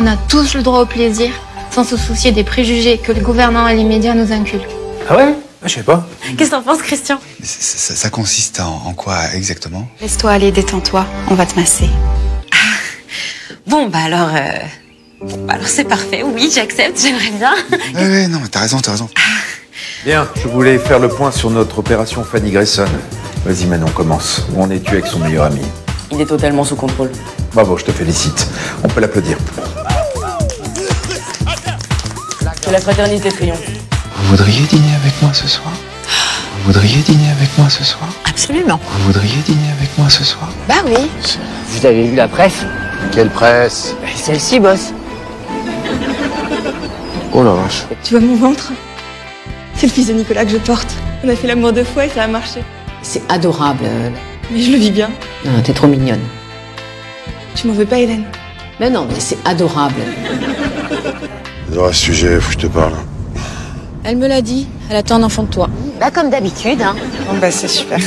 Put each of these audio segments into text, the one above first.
On a tous le droit au plaisir, sans se soucier des préjugés que le gouvernement et les médias nous inculquent. Ah ouais? Je sais pas. Qu'est-ce que t'en penses, Christian? Ça, ça consiste en, en quoi exactement? Laisse-toi aller, détends-toi, on va te masser. Bon, bah alors... euh, Bon, bah alors c'est parfait, oui, j'accepte, j'aimerais bien. Ouais, ouais, non, mais t'as raison, t'as raison. Bien, je voulais faire le point sur notre opération Fanny Grayson. Vas-y Manon, commence. Où en es-tu avec son meilleur ami? Il est totalement sous contrôle. Bravo, je te félicite. On peut l'applaudir. Que la fraternité triomphe. Vous voudriez dîner avec moi ce soir? Vous voudriez dîner avec moi ce soir? Absolument. Vous voudriez dîner avec moi ce soir? Bah oui. Vous avez vu la presse? Quelle presse? Celle-ci, boss. Oh la vache. Tu vois mon ventre? C'est le fils de Nicolas que je porte. On a fait l'amour deux fois et ça a marché. C'est adorable. Mais je le vis bien. Non, t'es trop mignonne. Tu m'en veux pas, Hélène? Mais non, mais c'est adorable. Dans ce sujet, faut que je te parle. Elle me l'a dit, elle attend un enfant de toi. Bah comme d'habitude, hein. Bon bah c'est super.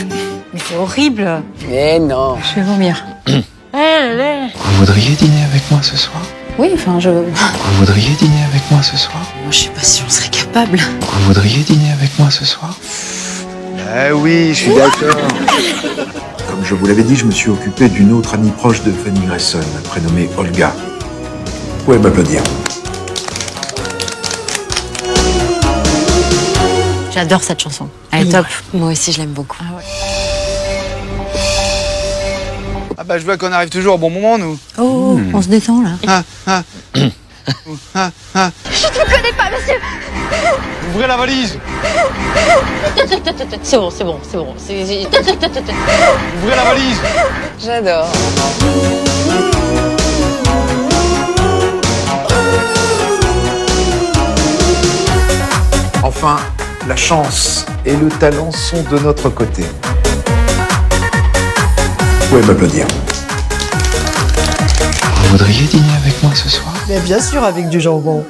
Mais c'est horrible. Mais non. Je vais vomir. Vous voudriez dîner avec moi ce soir? Oui, enfin, je. Vous voudriez dîner avec moi ce soir? Je sais pas si on serait capable. Vous voudriez dîner avec moi ce soir? Eh oui, je suis d'accord. Comme je vous l'avais dit, je me suis occupé d'une autre amie proche de Fanny Grayson, prénommée Olga. Vous pouvez m'applaudir. J'adore cette chanson. Elle est top. Moi aussi, je l'aime beaucoup. Ah bah je vois qu'on arrive toujours au bon moment, nous. Oh, on se détend là. Ah, ah. ah, ah. Ouvrez la valise C'est bon, c'est bon, c'est bon. Ouvrez la valise J'adore. Enfin, la chance et le talent sont de notre côté. Vous pouvez m'applaudir? Vous voudriez dîner avec moi ce soir? Mais bien sûr avec du jambon.